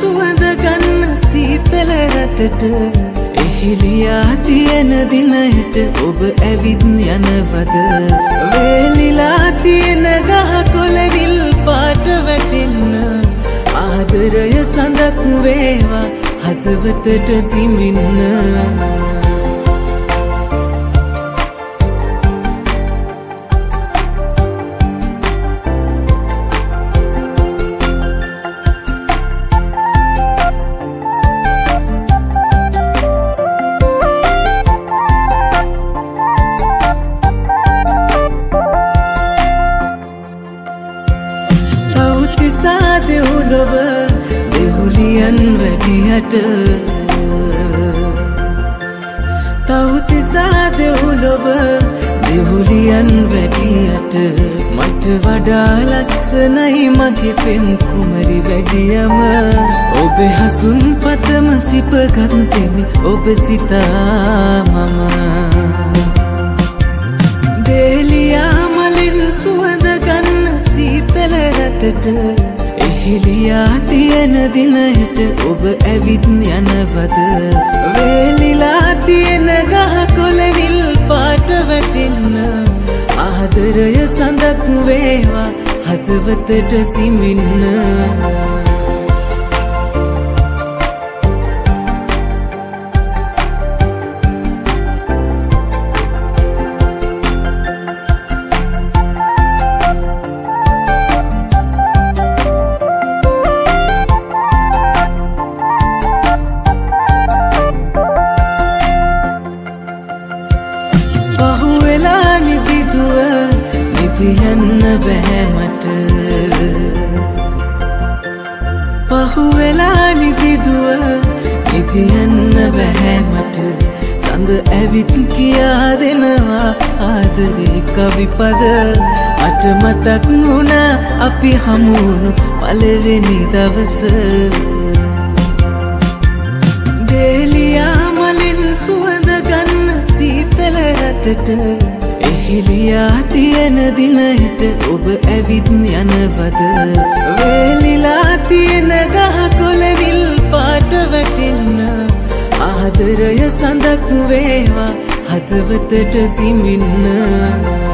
සුවඳ ගන්න සීතල රටට එහිලියා තියෙන දිනයට ඔබ ඇවිත් යනවද? වේලිලා තියෙන ගහ කොළවිල් පාට වැටෙන්න. ආදරය සඳක් වේවා හදවතට සිමින්න. දෙව්ලොව දෙවුලියන් වැඩියට? තවතිසා දෙවුලොව දෙවුලියන් වැඩියට? මට වඩා ලස්සනයි මගේ පෙම් කුමරි වැඩියම. ඔබ හසුන් පතම සිපගන්තෙමි ඔබ සිතා මම. රටට එහිලියා තියෙන දිනයට ඔබ ඇවිත් යනවද? වේලිලා තියෙන ගහකොලවිල් පාට වැටෙන්න ආදරය සඳක් වේවා හදවතට සිමින්න. කියන්න බැහැමට පහුවෙලා නිදිදුව ඉතියන්න බැහැමට සඳ ඇවිත් කියා දෙනවා ආදරේ කවිපද අට මතක් වුණ අපි හමුණු පලවෙනි දවස. දේලියා මලින් සුවඳ ගන්න සීතල රටට එහිලියා තියෙන දිනයට ඔබ ඇවිත් යනවද? වේලිලා තියෙන ගහකොලවිල් පාට වැටෙන්න. ආදරය සඳක් වේවා හදවතට සිමින්න